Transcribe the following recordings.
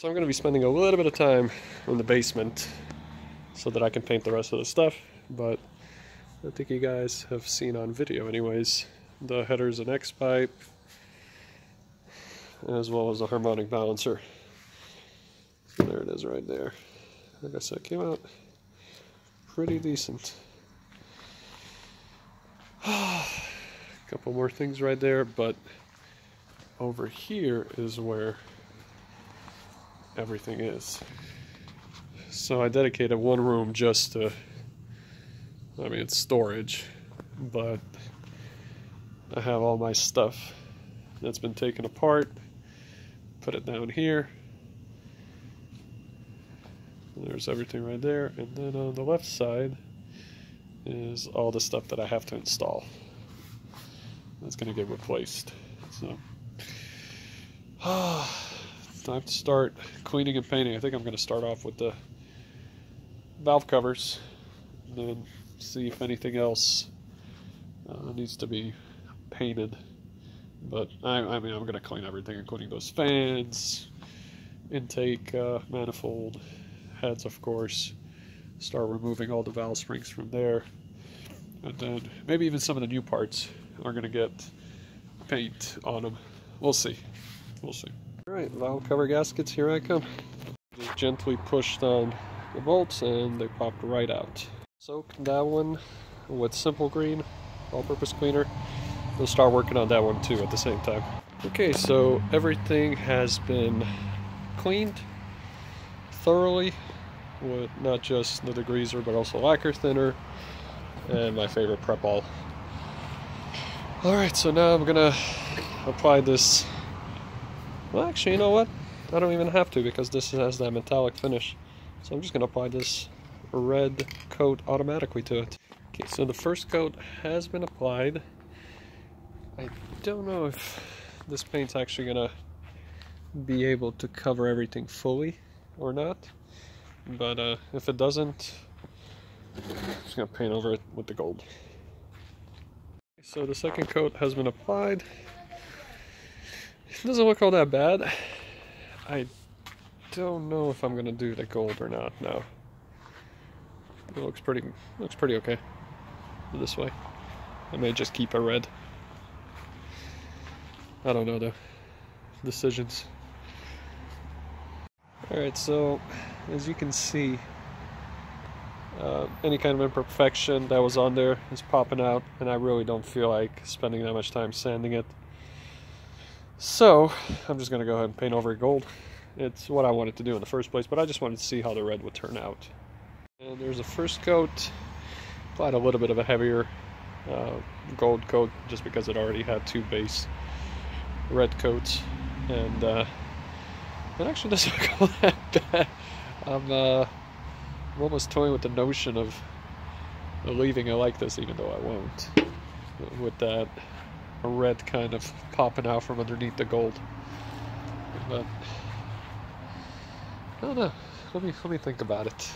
So I'm going to be spending a little bit of time in the basement so that I can paint the rest of the stuff, but I think you guys have seen on video anyways, the headers and X-pipe, as well as the harmonic balancer. So there it is right there. Like I said, it came out pretty decent. A couple more things right there, but over here is where everything is. So I dedicated one room just to, I mean, it's storage, but I have all my stuff that's been taken apart, put it down here. There's everything right there, and then on the left side is all the stuff that I have to install. That's going to get replaced. So, time to start cleaning and painting. I think I'm going to start off with the valve covers and then see if anything else uh, needs to be painted. But I, I mean, I'm going to clean everything, including those fans, intake uh, manifold, heads, of course. Start removing all the valve springs from there. And then maybe even some of the new parts are going to get paint on them. We'll see. We'll see. Alright, valve cover gaskets, here I come. Just gently pushed on the bolts and they popped right out. Soak that one with simple green, all-purpose cleaner. We'll start working on that one too at the same time. Okay, so everything has been cleaned thoroughly with not just the degreaser but also lacquer thinner and my favorite prep all. Alright, so now I'm gonna apply this. Well, actually, you know what? I don't even have to because this has that metallic finish. So I'm just gonna apply this red coat automatically to it. Okay, so the first coat has been applied. I don't know if this paint's actually gonna be able to cover everything fully or not. But uh, if it doesn't, I'm just gonna paint over it with the gold. So the second coat has been applied. It doesn't look all that bad. I don't know if I'm gonna do the gold or not now. It looks pretty looks pretty okay this way. I may just keep a red. I don't know though. Decisions. Alright, so as you can see, uh, any kind of imperfection that was on there is popping out, and I really don't feel like spending that much time sanding it. So, I'm just going to go ahead and paint over gold. It's what I wanted to do in the first place, but I just wanted to see how the red would turn out. And there's a first coat. Applied a little bit of a heavier uh, gold coat just because it already had two base red coats. And uh, it actually doesn't look that bad. I'm, uh, I'm almost toying with the notion of leaving it like this, even though I won't. With that red kind of popping out from underneath the gold. But I don't know. Let me let me think about it.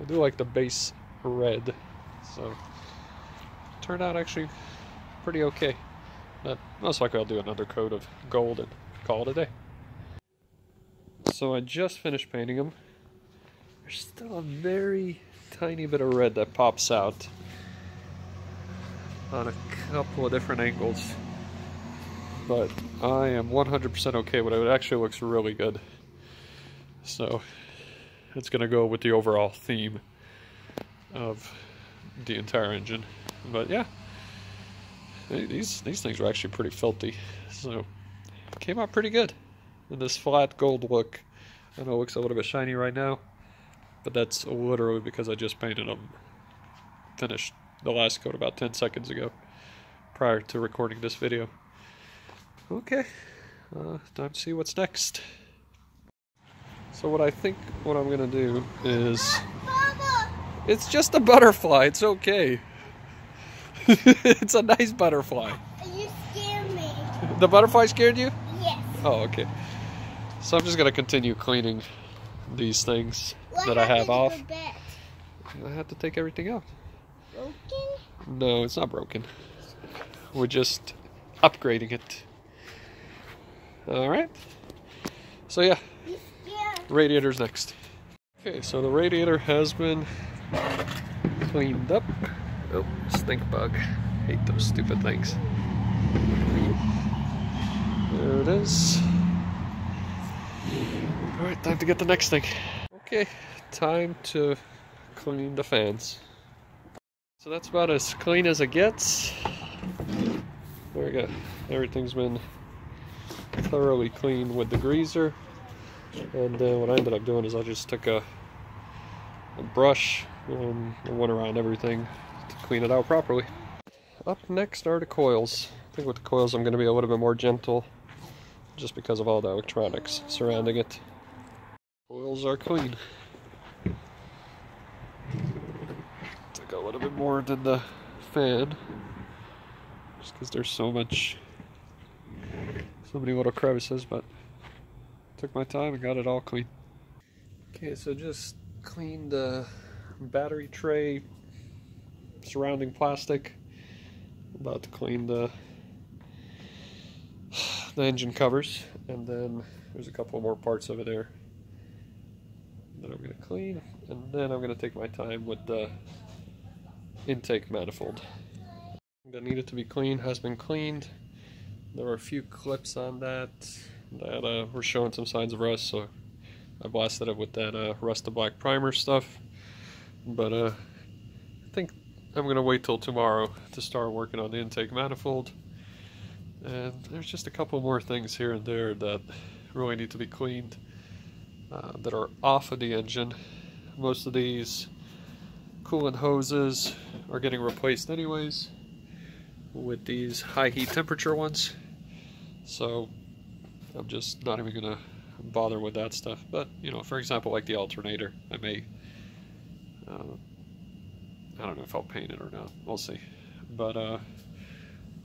I do like the base red, so turned out actually pretty okay. But most likely I'll do another coat of gold and call it a day. So I just finished painting them. There's still a very tiny bit of red that pops out on a couple of different angles. But I am 100% okay with it. It actually looks really good. So it's going to go with the overall theme of the entire engine. But yeah, these these things are actually pretty filthy. So came out pretty good in this flat gold look. I know it looks a little bit shiny right now, but that's literally because I just painted them, finished the last coat about 10 seconds ago, prior to recording this video. Okay, uh, time to see what's next. So what I think what I'm gonna do is, it's just a butterfly, it's okay. it's a nice butterfly. You scared me. The butterfly scared you? Yes. Oh, okay. So I'm just gonna continue cleaning these things What that I have off. to the bed? I have to take everything out. Broken? No, it's not broken. We're just upgrading it. Alright. So yeah, scared. radiator's next. Okay, so the radiator has been cleaned up. Oh, stink bug. Hate those stupid things. There it is. Alright, time to get the next thing. Okay, time to clean the fans. So that's about as clean as it gets. There we go. Everything's been thoroughly cleaned with the greaser. And then what I ended up doing is I just took a, a brush and went around everything to clean it out properly. Up next are the coils. I think with the coils I'm going to be a little bit more gentle just because of all the electronics surrounding it. Coils are clean. A little bit more than the fan just because there's so much, so many little crevices, but took my time and got it all clean. Okay, so just cleaned the battery tray surrounding plastic. About to clean the the engine covers, and then there's a couple more parts over there that I'm gonna clean, and then I'm gonna take my time with the intake manifold. That needed to be cleaned has been cleaned. There were a few clips on that that uh, were showing some signs of rust, so I blasted it with that uh, rust to black primer stuff. But uh, I think I'm gonna wait till tomorrow to start working on the intake manifold. And there's just a couple more things here and there that really need to be cleaned uh, that are off of the engine. Most of these coolant hoses are getting replaced anyways with these high heat temperature ones. So I'm just not even gonna bother with that stuff. But you know, for example, like the alternator, I may. Uh, I don't know if I'll paint it or not. We'll see. But uh,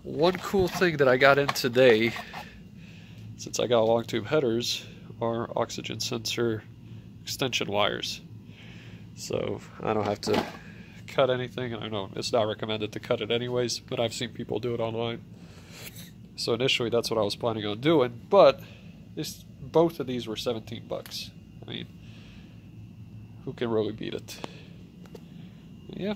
one cool thing that I got in today, since I got long tube headers, are oxygen sensor extension wires. So I don't have to cut anything. And I know it's not recommended to cut it anyways, but I've seen people do it online. So initially that's what I was planning on doing, but this both of these were 17 bucks. I mean, who can really beat it? Yeah.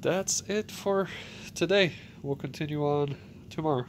That's it for today. We'll continue on tomorrow.